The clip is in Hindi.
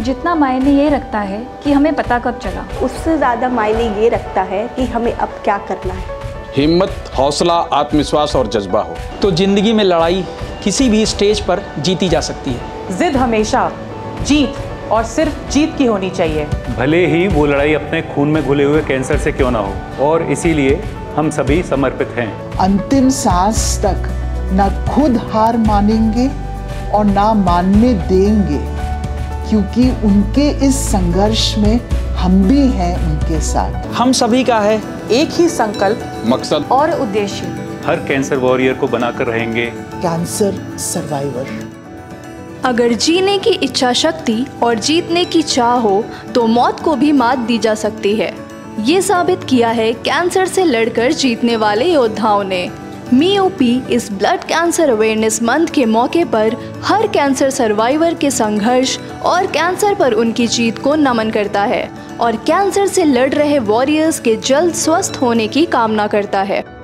जितना मायने ये रखता है कि हमें पता कब चला। उससे ज़्यादा मायने ये रखता है कि हमें अब क्या करना है। हिम्मत हौसला आत्मविश्वास और जज्बा हो। तो ज़िंदगी में लड़ाई किसी भी स्टेज पर जीती जा सकती है। जिद हमेशा जीत और सिर्फ़ जीत की होनी चाहिए। भले ही वो लड़ाई अपने खून में घुले हुए कैंसर से क्यों ना हो और इसीलिए हम सभी समर्पित हैं। अंतिम सांस तक न खुद हार मानेंगे और ना मानने देंगे। क्योंकि उनके इस संघर्ष में हम भी हैं उनके साथ। हम सभी का है एक ही संकल्प। मकसद। और उद्देश्य। हर कैंसर वॉरियर को बनाकर रहेंगे। Cancer survivor. अगर जीने की इच्छा शक्ति और जीतने की चाह हो तो मौत को भी मात दी जा सकती है। ये साबित किया है कैंसर से लड़कर जीतने वाले योद्धाओं ने। मीओपी इस ब्लड कैंसर अवेयरनेस मंथ के मौके पर हर कैंसर सर्वाइवर के संघर्ष और कैंसर पर उनकी जीत को नमन करता है और कैंसर से लड़ रहे वॉरियर्स के जल्द स्वस्थ होने की कामना करता है।